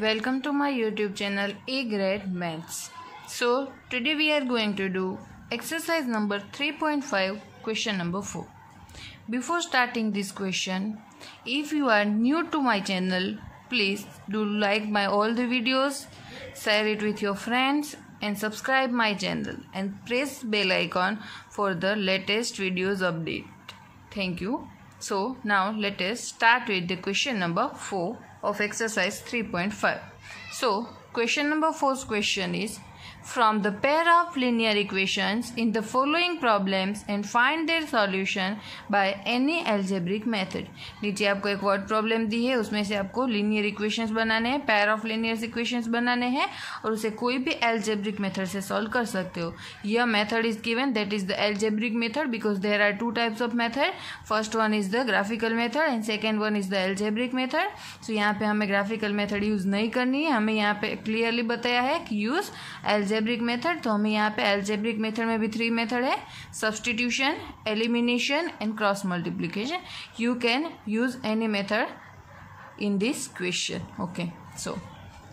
Welcome to my YouTube channel A Grade Maths. So, today we are going to do exercise number 3.5 question number 4. Before starting this question, if you are new to my channel, please do like my all the videos, share it with your friends and subscribe my channel and press bell icon for the latest videos update. Thank you. So now let us start with the question number 4 of exercise 3.5. So question number 4's question is from the pair of linear equations in the following problems and find their solution by any algebraic method नीचे आपको एक word problem दी है उसमें से आपको linear equations बनाने हैं pair of linear equations बनाने हैं और उसे कोई भी algebraic method से solve कर सकते हो यह method is given that is the algebraic method because there are two types of method first one is the graphical method and second one is the algebraic method so यहाँ पे हमें graphical method use नहीं करनी है हमें यहाँ पे clearly बताया है कि use algebraic एल्जेब्रिक मेथड तो हमें यहाँ पे एल्जेब्रिक मेथड में भी थ्री मेथड है substitution elimination and cross multiplication you can use any method in this question okay so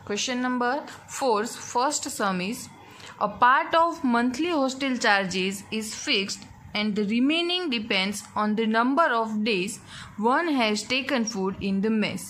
question number four first sum is a part of monthly hostel charges is fixed and the remaining depends on the number of days one has taken food in the mess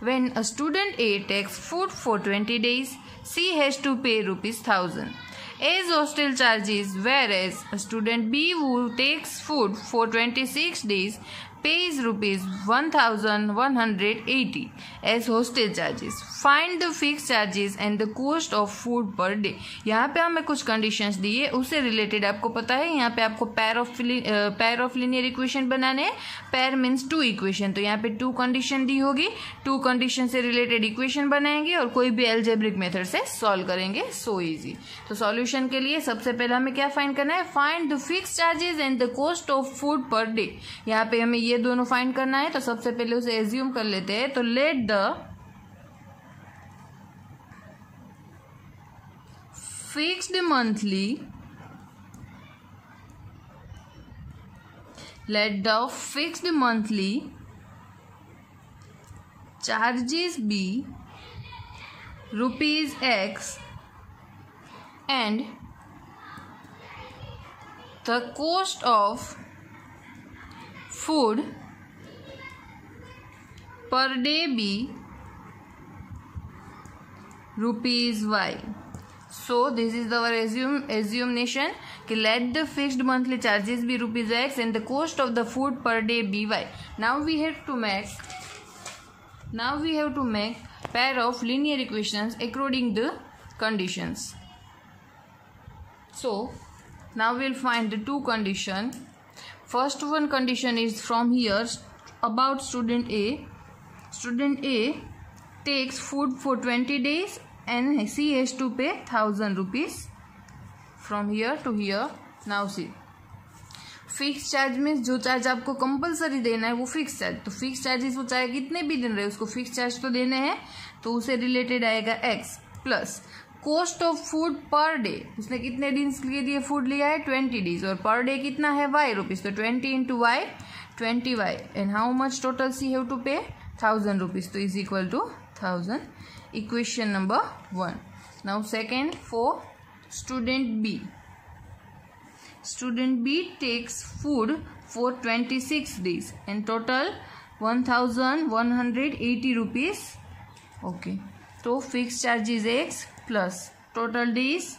when a student a takes food for 20 days C has to pay rupees 1000 as hostel charges whereas a student B who takes food for 26 days pays rupees 1180 as hostel charges. Find the fixed charges and the cost of food per day. यहाँ पे हमें कुछ conditions दी है उससे related आपको पता है, यहाँ पे आपको पैर ऑफ़ पैर ऑफ़ लिनियर इक्वेशन बनाने हैं। पैर मीन्स टू इक्वेशन तो यहाँ पे टू कंडीशन दी होगी। टू कंडीशन से रिलेटेड इक्वेशन बनाएँगे और कोई भी एल्जेब्रिक मेथड से सॉल्व करेंगे सो इजी तो सॉल्यूशन के लिए सबसे पहले हमें क्या फाइंड करना है? Find the fix charges and the cost of food per day यहाँ पे हमें ये दोनों फाइंड करना है तो सबसे पहले उसे एज्यूम कर लेते हैं। तो let the fixed monthly let the fixed monthly charges be rupees x and the cost of food per day be rupees y. So this is our assume assumption कि let the fixed monthly charges be rupees x and the cost of the food per day be y. Now we have to make now we have to make pair of linear equations according the conditions. So now we'll find the two condition first one condition is from here about student a student a takes food for 20 days and he has to pay 1000 rupees from here to here now see fix charge means जो charge आपको compulsory देना है वो fix charge तो fix charges वो चाहे कितने भी दिन रहे उसको फिक्स चार्ज तो देने हैं तो उसे रिलेटेड आएगा x plus cost of food per day उसने कितने दिन के लिए फ़ूड लिया है? ट्वेंटी डेज़ और पर डे कितना है? वाई रुपीज़ तो twenty into y twenty y and how much total she have to pay thousand rupees तो is equal to thousand equation number one now second for student B student B takes food student b takes food for 26 days. And total 1180 rupees. Okay. so fixed charge is x. plus. Total days?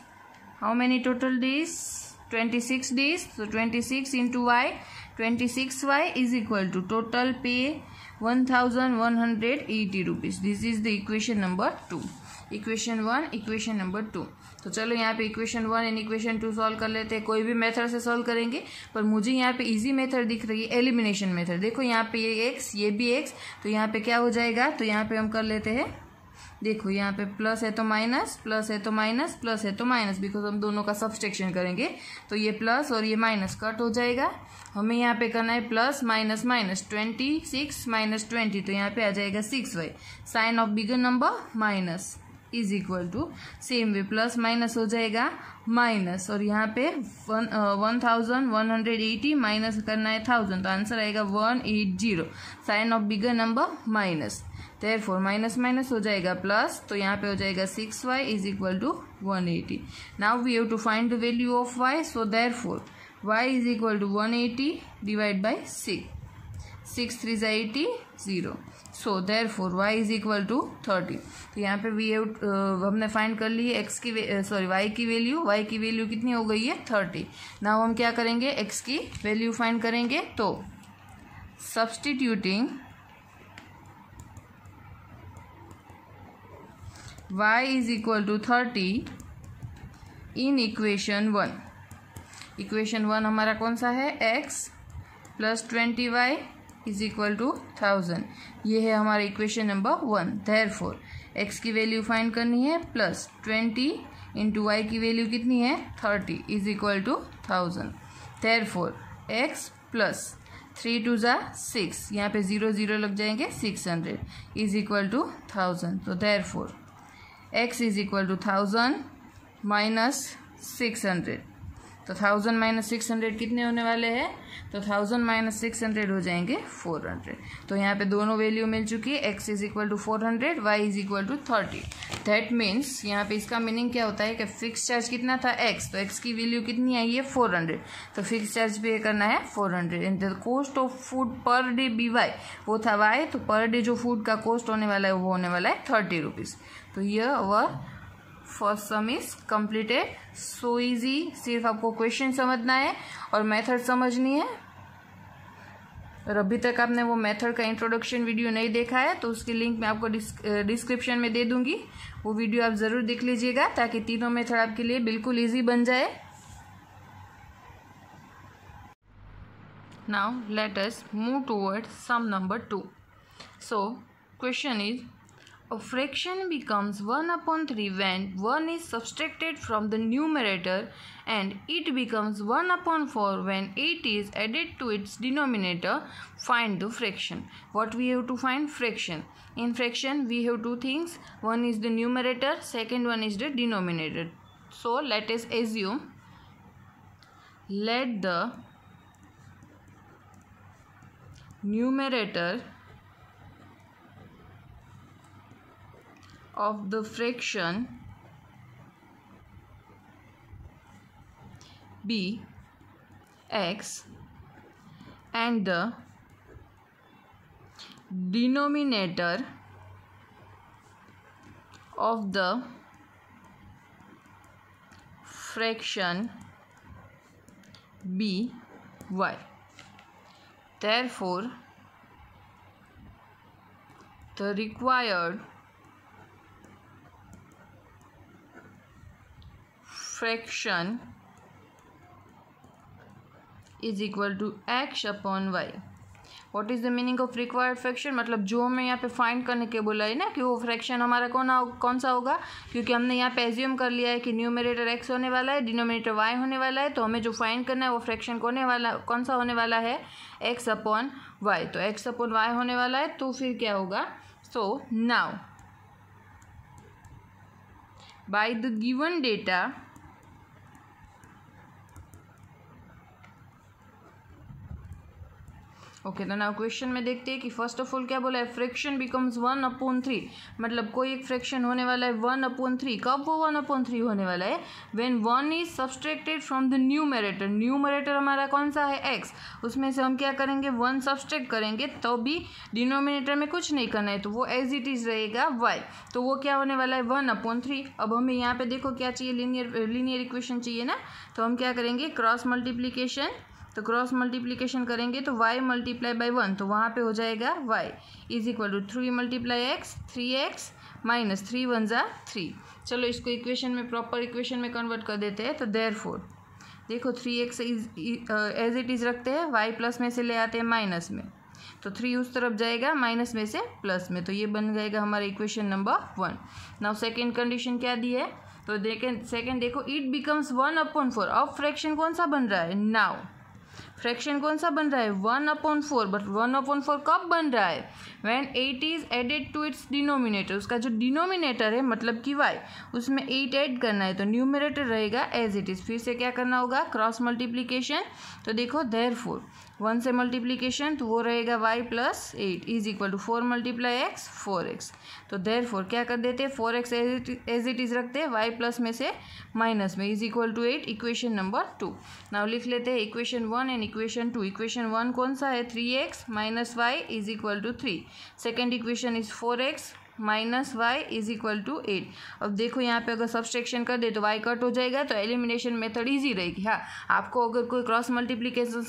How many total days? 26 days. So 26 into y. 26y is equal to total pay 1180 rupees. This is the equation number 2 equation one equation number two तो चलो यहाँ पे equation one and equation two solve कर लेते हैं। कोई भी method से सॉल्व करेंगे, पर मुझे यहाँ पे इजी मेथड दिख रही है एलिमिनेशन मेथड देखो यहाँ पे ये एक्स ये भी एक्स तो यहाँ पे क्या हो जाएगा? तो यहाँ पे हम कर लेते हैं देखो यहाँ पे प्लस है तो माइनस प्लस है तो माइनस प्लस है तो माइनस बिकॉज़ हम दोनों का सब्सट्रेक्शन करेंगे तो ये प्लस और ये माइनस कट हो जाएगा। हमें यहाँ पे करना है plus minus minus twenty six minus twenty तो यहाँ पे आ जाएगा six y sign of bigger number minus is equal to same way plus minus हो जाएगा माइनस और यहाँ पे one one thousand one hundred eighty minus करना है थाउज़ेंड तो आंसर आएगा one eight zero sign of bigger number minus therefore minus minus हो जाएगा प्लस तो यहाँ पे हो जाएगा six y is equal to one eighty now we have to find the value of y so therefore y is equal to one eighty divide by six six three ज़ा eighty zero so therefore y is equal to thirty तो यहाँ पे we हमने find कर ली है x की sorry y की वैल्यू वाई की वैल्यू कितनी हो गई है? थर्टी नाउ हम क्या करेंगे? एक्स की वैल्यू फाइंड करेंगे तो substituting y is equal to thirty in equation one equation one हमारा कौन सा है? X plus twenty y is equal to thousand ये है हमारा equation number one therefore x की वैल्यू फाइंड करनी है प्लस ट्वेंटी इंटू वाई की वैल्यू कितनी है? Thirty is equal to thousand therefore x plus three two ज़ा सिक्स यहाँ पे ज़ीरो ज़ीरो लग जाएँगे six hundred is equal to thousand तो therefore x is equal to thousand minus six hundred तो थाउज़ेंड माइनस सिक्स हंड्रेड कितने होने वाले हैं? तो थाउज़ेंड माइनस सिक्स हंड्रेड हो जाएँगे फोर हंड्रेड तो यहाँ पे दोनों वैल्यू मिल चुकी है x is equal to four hundred y is equal to thirty that means यहाँ पे इसका मीनिंग क्या होता है कि फिक्स चार्ज कितना था? एक्स तो एक्स की वैल्यू कितनी आई है? फोर हंड्रेड तो फिक्स चार्ज पे करना है four hundred and the cost of food per day be y वो था वाई तो पर डे जो फ़ूड का कॉस्ट होने वाला है, वो होने वाला है थर्टी रुपीज़ तो यह वह first sum is completed. So easy, सिर्फ़ आपको क्वेश्चन समझना है और मेथड समझनी है। और अभी तक आपने वो मेथड का इंट्रोडक्शन वीडियो नहीं देखा है तो उसकी लिंक मैं आपको डिस्क्रिप्शन में दे दूँगी। वो वीडियो आप ज़रूर देख लीजिएगा, ताकि तीनों मेथड आपके लिए बिल्कुल ईजी बन जाए। Now us move toward sum number two so question is A fraction becomes 1 upon 3 when 1 is subtracted from the numerator and it becomes 1 upon 4 when 8 is added to its denominator. Find the fraction. What we have to find? Fraction. In fraction we have two things. One is the numerator, second one is the denominator. So let us assume let the numerator of the fraction b x and the denominator of the fraction b y. Therefore the required fraction is equal to x upon y what is the meaning of required fraction मतलब जो हमें यहाँ पे find करने के बोला है ना कि वो फ्रैक्शन हमारा कौन कौन सा होगा? क्योंकि हमने यहाँ पे एज्यूम कर लिया है कि न्यूमिनेटर एक्स होने वाला है डिनोमिनेटर वाई होने वाला है तो हमें जो फाइंड करना है वो फ्रैक्शन कौन वाला कौन सा होने वाला है? एक्स अपॉन वाई तो एक्स अपॉन वाई होने वाला है तो फिर क्या होगा? So now by the given data okay तो ना क्वेश्चन में देखते हैं कि फ़र्स्ट ऑफ़ ऑल क्या बोला है? Fraction becomes one upon three मतलब कोई एक फ्रैक्शन होने वाला है वन अपॉन थ्री कब वो वन अपॉन थ्री होने वाला है? When one is subtracted from the numerator numerator हमारा कौन सा है? एक्स उसमें से हम क्या करेंगे? वन सब्सट्रैक्ट करेंगे तो भी डिनोमिनेटर में कुछ नहीं करना है तो वो एज इट इज़ रहेगा वाई तो वो क्या होने वाला है? वन अपॉन थ्री अब हमें यहाँ पे देखो क्या चाहिए? लीनियर लीनियर इक्वेशन चाहिए ना? तो हम क्या करेंगे? क्रॉस मल्टीप्लीकेशन तो क्रॉस मल्टीप्लीकेशन करेंगे तो वाई मल्टीप्लाई बाई वन तो वहाँ पे हो जाएगा y is equal to three multiply x three x minus three one ज़ा थ्री चलो इसको इक्वेशन में प्रॉपर इक्वेशन में कन्वर्ट कर देते हैं तो देर फोर देखो three x is as it is रखते हैं वाई प्लस में से ले आते हैं माइनस में. तो थ्री उस तरफ़ जाएगा माइनस में से प्लस में तो ये बन जाएगा हमारा equation number one now second condition क्या दी है? तो देखें सेकेंड देखो it becomes one upon four अब फ्रैक्शन कौन सा बन रहा है? नाउ फ्रैक्शन कौन सा बन रहा है? One upon four but one upon four कब बन रहा है? When eight is added to its denominator उसका जो डिनोमिनेटर है मतलब कि वाई उसमें एट ऐड करना है तो न्यूमिनेटर रहेगा एज इट इज़ फिर से क्या करना होगा? क्रॉस मल्टीप्लीकेशन तो देखो देर फोर वन से मल्टीप्लीकेशन तो वो रहेगा y plus eight is equal to four multiply x four x तो देर फोर क्या कर देते हैं? Four x as it is रखते हैं वाई प्लस में से माइनस में is equal to eight equation number two now लिख लेते हैं equation one and equation two equation one कौन सा है? Three x minus y is equal to three second equation is four x minus y is equal to eight. अब देखो यहाँ पे अगर सब्सट्रेक्शन कर दे तो वाई कट हो जाएगा तो एलिमिनेशन मेथड इजी रहेगी। हाँ आपको अगर कोई क्रॉस मल्टीप्लीकेशन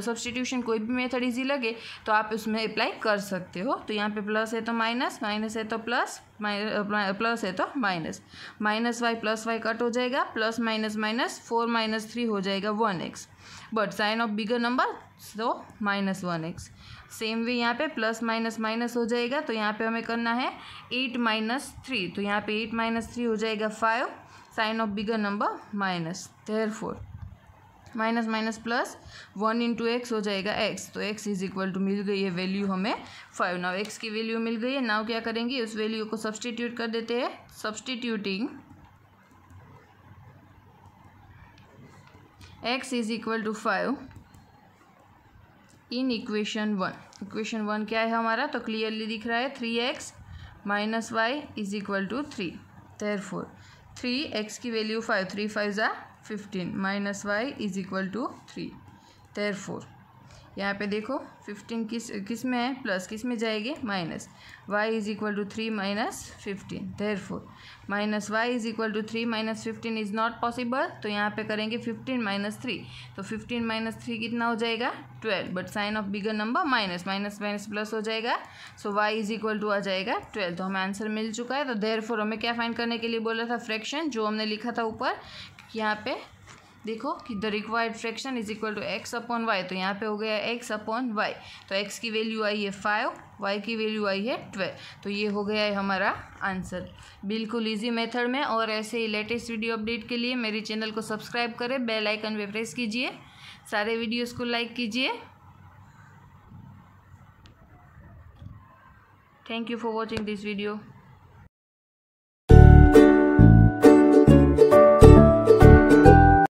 सब्सटीट्यूशन कोई भी मेथड इजी लगे तो आप उसमें अप्लाई कर सकते हो। तो यहाँ पे प्लस है तो माइनस माइनस है तो प्लस प्लस है तो minus minus y plus y cut हो जाएगा plus minus minus four minus three हो जाएगा one x but sign of bigger number so minus one x same way यहाँ पे प्लस माइनस माइनस हो जाएगा तो यहाँ पे हमें करना है एट माइनस थ्री तो यहाँ पे एट माइनस थ्री हो जाएगा five sign of bigger number minus there four minus minus plus one into x हो जाएगा एक्स तो एक्स इज़ इक्वल टू मिल गई है वैल्यू हमें फाइव नाउ एक्स की वैल्यू मिल गई है. नाउ क्या करेंगे? उस वैल्यू को सब्सटीट्यूट कर देते हैं. Substituting x is equal to five in equation one equation one क्या है हमारा? तो क्लियरली दिख रहा है three x minus y is equal to three therefore three x की वैल्यू फाइव थ्री फाइव ज़ा fifteen minus y is equal to three therefore यहाँ पे देखो फिफ्टीन किस किसमें है? प्लस किसमें जाएगी? Minus y is equal to three minus fifteen therefore minus y is equal to three minus fifteen is not possible तो यहाँ पे करेंगे फिफ्टीन माइनस थ्री तो फिफ्टीन माइनस थ्री कितना हो जाएगा? Twelve but sign of bigger number minus minus minus plus हो जाएगा. So y is equal to आ जाएगा ट्वेल्व तो हमें आंसर मिल चुका है. तो देर हमें क्या फाइंड करने के लिए बोला था? फ्रैक्शन जो हमने लिखा था ऊपर यहाँ पे देखो कि the required fraction is equal to x upon y तो यहाँ पे हो गया एक्स अपॉन वाई तो एक्स की वैल्यू आई है फाइव वाई की वैल्यू आई है ट्वेल्व तो ये हो गया है हमारा आंसर बिल्कुल इजी मेथड में और ऐसे ही लेटेस्ट वीडियो अपडेट के लिए मेरे चैनल को सब्सक्राइब करें बेल आइकन प्रेस कीजिए, सारे वीडियोज़ को लाइक कीजिए. Thank you for watching this video